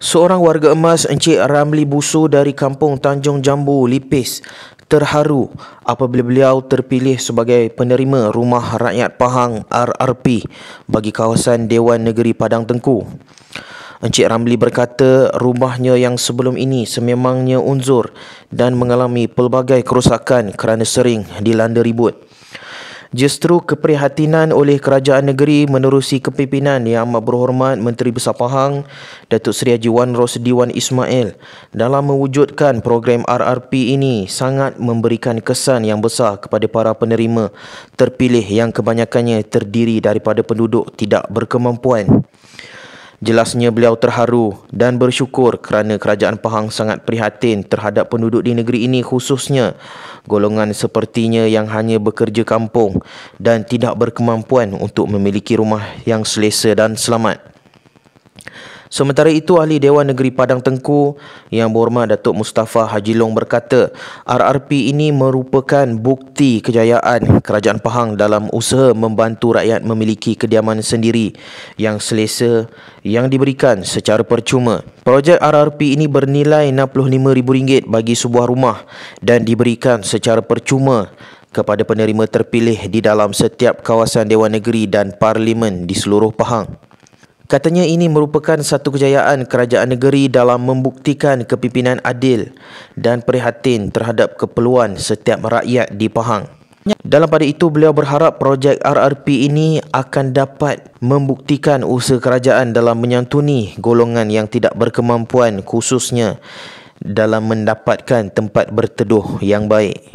Seorang warga emas Encik Ramli Busu dari kampung Tanjung Jambu, Lipis terharu apabila beliau terpilih sebagai penerima Rumah Rakyat Pahang RRP bagi kawasan Dewan Negeri Padang Tengku. Encik Ramli berkata rumahnya yang sebelum ini sememangnya unzur dan mengalami pelbagai kerosakan kerana sering dilanda ribut. Justru keprihatinan oleh kerajaan negeri menerusi kepimpinan Yang Amat Berhormat Menteri Besar Pahang Datuk Seri Haji Wan Rosdi Wan Ismail dalam mewujudkan program RRP ini sangat memberikan kesan yang besar kepada para penerima terpilih yang kebanyakannya terdiri daripada penduduk tidak berkemampuan. Jelasnya beliau terharu dan bersyukur kerana kerajaan Pahang sangat prihatin terhadap penduduk di negeri ini khususnya golongan sepertinya yang hanya bekerja kampung dan tidak berkemampuan untuk memiliki rumah yang selesa dan selamat. Sementara itu, Ahli Dewan Negeri Padang Tengku yang berhormat Datuk Mustafa Haji Long berkata, RRP ini merupakan bukti kejayaan Kerajaan Pahang dalam usaha membantu rakyat memiliki kediaman sendiri yang selesa yang diberikan secara percuma. Projek RRP ini bernilai RM65,000 bagi sebuah rumah dan diberikan secara percuma kepada penerima terpilih di dalam setiap kawasan Dewan Negeri dan Parlimen di seluruh Pahang. Katanya ini merupakan satu kejayaan kerajaan negeri dalam membuktikan kepimpinan adil dan prihatin terhadap keperluan setiap rakyat di Pahang. Dalam pada itu, beliau berharap projek RRP ini akan dapat membuktikan usaha kerajaan dalam menyantuni golongan yang tidak berkemampuan khususnya dalam mendapatkan tempat berteduh yang baik.